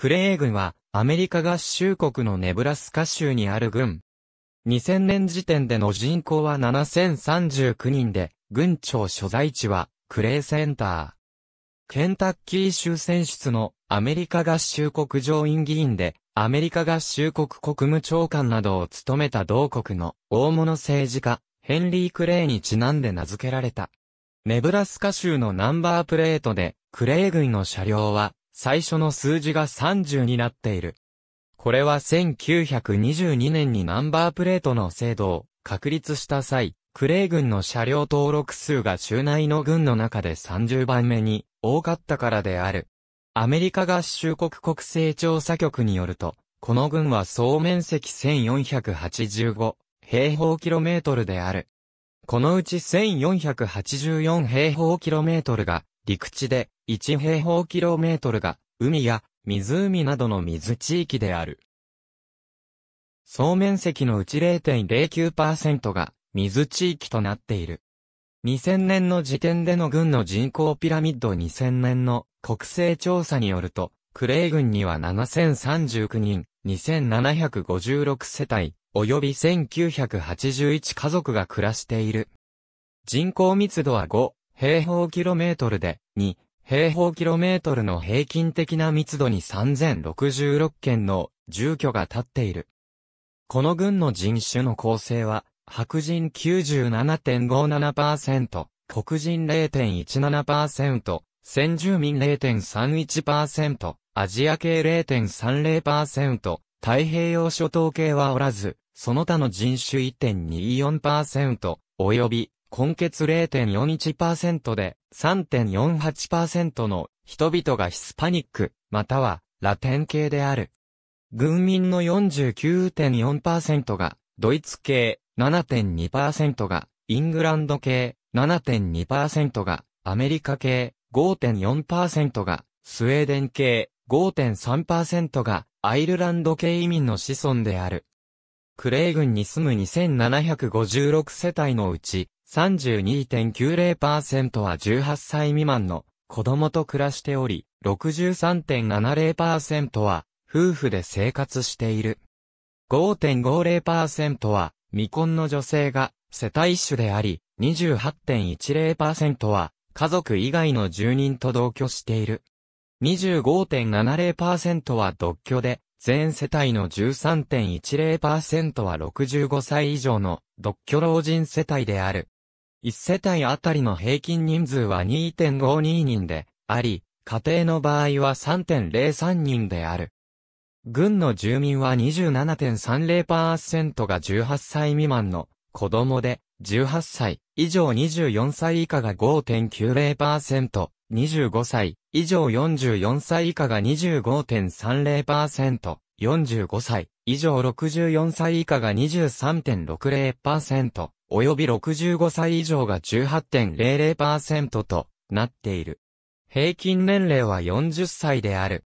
クレー軍は、アメリカ合衆国のネブラスカ州にある軍。2000年時点での人口は7039人で、軍庁所在地は、クレーセンター。ケンタッキー州選出のアメリカ合衆国上院議員で、アメリカ合衆国国務長官などを務めた同国の大物政治家、ヘンリー・クレイにちなんで名付けられた。ネブラスカ州のナンバープレートで、クレイ軍の車両は、最初の数字が30になっている。これは1922年にナンバープレートの制度を確立した際、クレイ軍の車両登録数が州内の軍の中で30番目に多かったからである。アメリカ合衆国国勢調査局によると、この軍は総面積1485平方キロメートルである。このうち1484平方キロメートルが陸地で、1平方キロメートルが海や湖などの水地域である。総面積のうち0.09%が水地域となっている。2000年の時点での軍の人口ピラミッド2000年の国勢調査によると、クレイ軍には7039人、2756世帯、及び1981家族が暮らしている。人口密度は5平方キロメートルで、2平方キロメートルの平均的な密度に3066件の住居が建っている。この軍の人種の構成は、白人97.57%、黒人0.17%、先住民0.31%、アジア系0.30%、太平洋諸島系はおらず、その他の人種1.24%、及び、根血0.41%で3.48%の人々がヒスパニック、またはラテン系である。軍民の49.4%がドイツ系、7.2%がイングランド系、7.2%がアメリカ系、5.4%がスウェーデン系、5.3%がアイルランド系移民の子孫である。クレイ軍に住む2756世帯のうち32.90%は18歳未満の子供と暮らしており、63.70%は夫婦で生活している。5.50%は未婚の女性が世帯主であり、28.10%は家族以外の住人と同居している。25.70%は独居で、全世帯の13.10%は65歳以上の独居老人世帯である。1世帯あたりの平均人数は2.52人であり、家庭の場合は3.03人である。軍の住民は27.30%が18歳未満の子供で、18歳以上24歳以下が5.90%、25歳以上44歳以下が25.30%、45歳以上64歳以下が23.60%、および65歳以上が18.00%となっている。平均年齢は40歳である。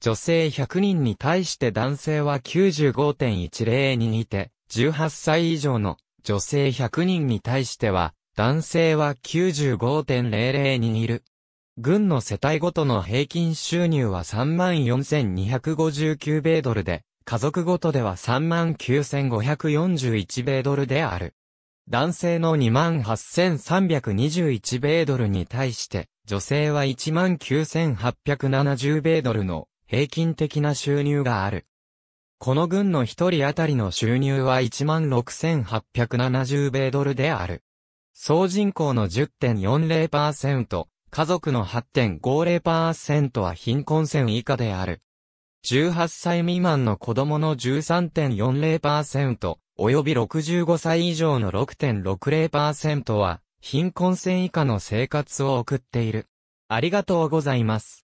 女性100人に対して男性は95.10にいて、18歳以上の女性100人に対しては、男性は95.00にいる。軍の世帯ごとの平均収入は34,259米ドルで、家族ごとでは39,541米ドルである。男性の28,321米ドルに対して、女性は19,870米ドルの平均的な収入がある。この軍の一人当たりの収入は16,870米ドルである。総人口の10.40%、家族の8.50%は貧困線以下である。18歳未満の子供の13.40%、および65歳以上の6.60%は、貧困線以下の生活を送っている。ありがとうございます。